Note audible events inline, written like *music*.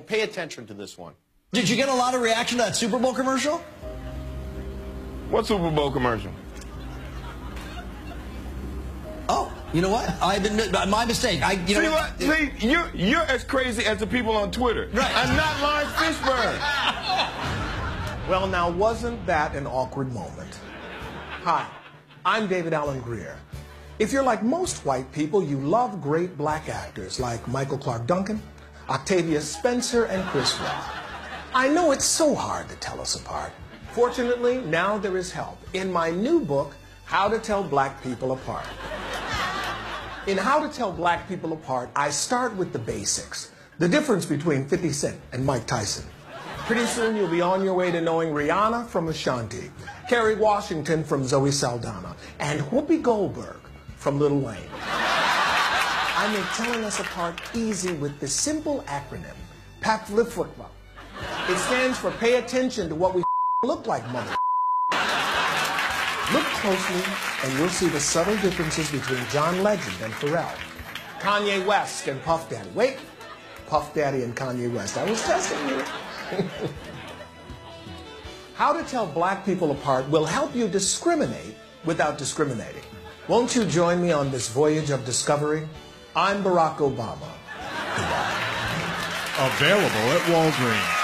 Pay attention to this one. Did you get a lot of reaction to that Super Bowl commercial? What Super Bowl commercial? Oh, you know what? I've been my mistake. I you See know what? See, you're you're as crazy as the people on Twitter. Right. I'm not Laurence Fishburne. *laughs* Well, now, wasn't that an awkward moment? Hi, I'm David Alan Grier. If you're like most white people, you love great black actors like Michael Clarke Duncan, Octavia Spencer, and Chris Rock. I know it's so hard to tell us apart. Fortunately, now there is help in my new book, How to Tell Black People Apart. In How to Tell Black People Apart, I start with the basics. The difference between 50 Cent and Mike Tyson. Pretty soon you'll be on your way to knowing Rihanna from Ashanti, Kerry Washington from Zoe Saldana, and Whoopi Goldberg from Lil Wayne. I make telling us apart easy with the simple acronym, PAPLIFWICWA. It stands for pay attention to what we *laughs* look like, mother. Look closely and you'll see the subtle differences between John Legend and Pharrell, Kanye West and Puff Daddy. Wait, Puff Daddy and Kanye West. I was testing you. *laughs* How to tell black people apart will help you discriminate without discriminating. Won't you join me on this voyage of discovery? I'm Barack Obama. Available at Walgreens.